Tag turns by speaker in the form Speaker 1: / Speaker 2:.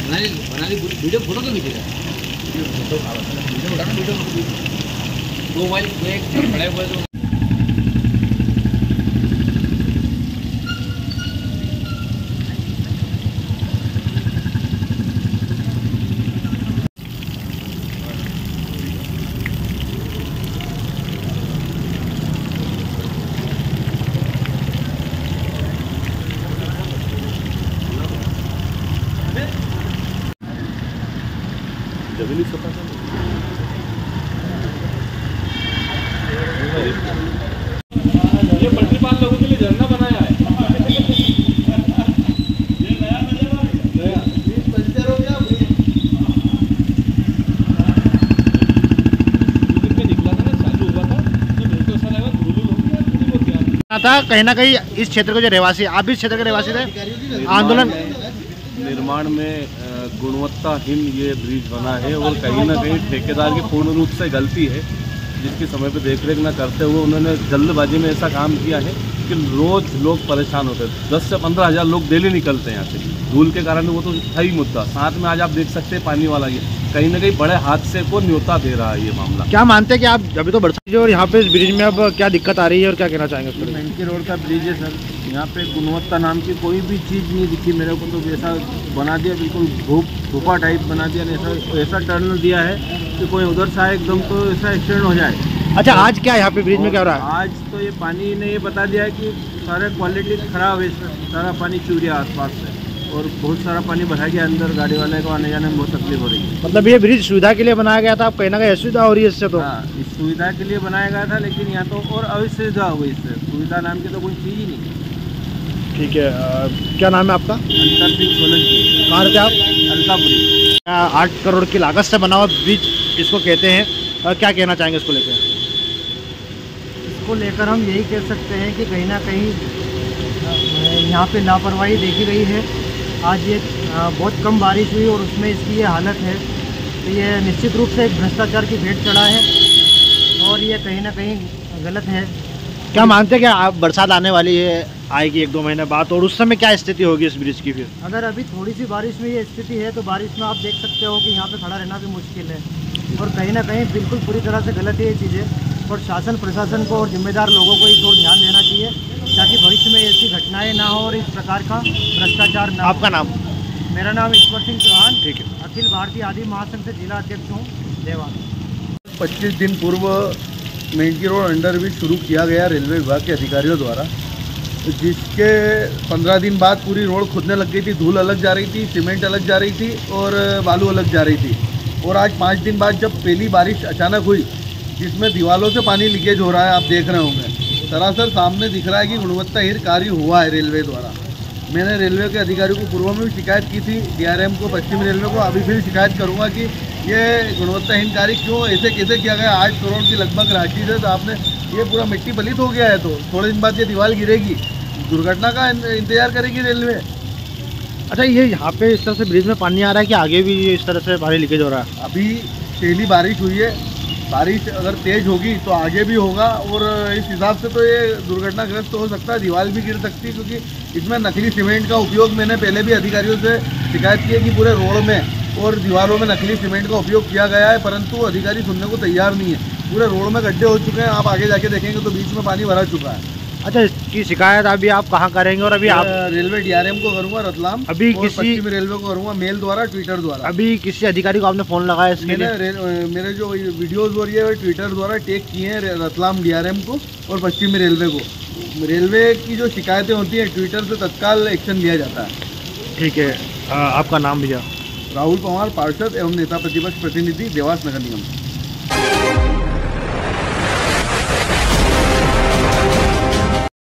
Speaker 1: बनाली बनाली video photo तो खींचेगा दो मोबाइल एक खड़े तो
Speaker 2: ये पटरी पाल लोगों के लिए झरना बनाया है।
Speaker 3: था कहीं ना कहीं इस क्षेत्र के जो रहवासी आप भी इस क्षेत्र के रहवासी थे? आंदोलन
Speaker 2: निर्माण में गुणवत्ताहीन ये ब्रिज बना है और कहीं ना कहीं ठेकेदार की पूर्ण रूप से गलती है जिसकी समय पर देखरेख न करते हुए उन्होंने जल्दबाजी में ऐसा काम किया है कि रोज लोग परेशान होते हैं। दस से पंद्रह हज़ार लोग डेली निकलते हैं यहाँ से। धूल के कारण वो तो था ही मुद्दा। साथ में आज आप देख सकते हैं पानी वाला ये। कहीं ना कहीं बड़े हादसे को न्योता दे रहा है ये मामला।
Speaker 3: क्या मानते हैं कि आप अभी तो बरसात और यहाँ पे इस ब्रिज में अब क्या दिक्कत आ रही है और क्या कहना चाहेंगे
Speaker 4: रोड का ब्रिज है सर। यहाँ पे गुणवत्ता नाम की कोई भी चीज़ नहीं दिखी। मेरे को तो ऐसा बना दिया बिल्कुल धूप धूपा टाइप बना दिया ऐसा ऐसा टर्न दिया है कि कोई उधर से आए एकदम तो ऐसा एक्सीडेंट हो जाए।
Speaker 3: अच्छा आज क्या यहाँ पे? ब्रिज में क्या हो रहा है?
Speaker 4: आज तो ये पानी ने ये बता दिया है कि सारा क्वालिटी खराब है सर पानी चू रहा आसपास से। और बहुत सारा पानी भरा गया अंदर। गाड़ी वाले को आने जाने में बहुत तकलीफ़ हो रही है।
Speaker 3: मतलब ये ब्रिज सुविधा के लिए बनाया गया था? आप कहीं ना कहीं असुविधा हो रही है इससे तो?
Speaker 4: हाँ इस सुविधा के लिए बनाया गया था लेकिन यहाँ तो और अविसुविधा हो गई इससे। सुविधा नाम की तो कोई चीज़ ही नहीं।
Speaker 3: ठीक है क्या नाम है आपका?
Speaker 4: अंतर सिंह सोलंकी।
Speaker 3: कहाँ रहते आप?
Speaker 4: अलकापुरी
Speaker 3: आठ करोड़ की लागत से बना हुआ ब्रिज इसको कहते हैं। क्या कहना चाहेंगे इसको लेकर?
Speaker 5: इसको लेकर हम यही कह सकते हैं कि कहीं ना कहीं यहाँ पे लापरवाही देखी गई है। आज ये बहुत कम बारिश हुई और उसमें इसकी ये हालत है। तो ये निश्चित रूप से एक भ्रष्टाचार की भेंट चढ़ा है और ये कहीं ना कहीं गलत है।
Speaker 3: क्या मानते हैं कि आप बरसात आने वाली है आएगी एक दो महीने बाद और उस समय क्या स्थिति होगी इस ब्रिज की फिर?
Speaker 5: अगर अभी थोड़ी सी बारिश में ये स्थिति है तो बारिश में आप देख सकते हो कि यहाँ पे खड़ा रहना भी मुश्किल है। और कहीं ना कहीं बिल्कुल पूरी तरह से गलत है ये चीज़ें और शासन प्रशासन को और जिम्मेदार लोगों को इस ओर ध्यान देना चाहिए ताकि भविष्य में ऐसी घटनाएँ ना हो और इस प्रकार का भ्रष्टाचार ना
Speaker 3: आपका नाम?
Speaker 5: मेरा नाम ईश्वर सिंह चौहान।
Speaker 3: ठीक है।
Speaker 5: अखिल भारतीय आदि महासंघ से जिला अध्यक्ष हूँ देवास।
Speaker 4: पच्चीस दिन पूर्व मेंढकी रोड अंडर ब्रिज शुरू किया गया रेलवे विभाग के अधिकारियों द्वारा, जिसके पंद्रह दिन बाद पूरी रोड खुदने लग गई थी, धूल अलग जा रही थी, सीमेंट अलग जा रही थी और बालू अलग जा रही थी। और आज पाँच दिन बाद जब पहली बारिश अचानक हुई, जिसमें दीवारों से पानी लीकेज हो रहा है, आप देख रहे होंगे। सरासर सामने दिख रहा है कि गुणवत्ता गुणवत्ताहीन कार्य हुआ है रेलवे द्वारा। मैंने रेलवे के अधिकारियों को पूर्व में भी शिकायत की थी, डीआरएम को, पश्चिम रेलवे को, अभी फिर शिकायत करूँगा कि ये गुणवत्ताहीन कार्य क्यों ऐसे कैसे किया गया? आठ करोड़ की लगभग राशि से तो आपने ये पूरा मिट्टी पलित हो गया है तो। थोड़े दिन बाद ये दीवार गिरेगी। दुर्घटना का इंतज़ार करेगी रेलवे
Speaker 3: अच्छा ये यहाँ पे इस तरह से ब्रिज में पानी आ रहा है कि आगे भी इस तरह से पानी लीकेज हो रहा है?
Speaker 4: अभी पहली बारिश हुई है। बारिश अगर तेज होगी तो आगे भी होगा और इस हिसाब से तो ये दुर्घटनाग्रस्त हो सकता है। दीवार भी गिर सकती है क्योंकि इसमें नकली सीमेंट का उपयोग मैंने पहले भी अधिकारियों से शिकायत की है कि पूरे रोड में और दीवारों में नकली सीमेंट का उपयोग किया गया है परंतु अधिकारी सुनने को तैयार नहीं है। पूरे रोड में गड्ढे हो चुके हैं आप आगे जाके देखेंगे तो बीच में पानी भरा चुका है।
Speaker 3: अच्छा इसकी शिकायत अभी आप कहाँ करेंगे और अभी आप
Speaker 4: रेलवे डीआरएम को करूँगा रतलाम
Speaker 3: अभी किसी-
Speaker 4: रेलवे को करूँगा मेल द्वारा ट्विटर द्वारा।
Speaker 3: अभी किसी अधिकारी को आपने फ़ोन लगाया इसके लिए?
Speaker 4: मेरे जो वीडियोस हो रही है ट्विटर द्वारा टेक किए हैं रतलाम डीआरएम को और पश्चिमी रेलवे को। रेलवे की जो शिकायतें होती है ट्विटर से तत्काल एक्शन लिया जाता है।
Speaker 3: ठीक है आपका नाम भैया।
Speaker 4: राहुल पवार पार्षद एवं नेता प्रतिपक्ष प्रतिनिधि देवास नगर निगम।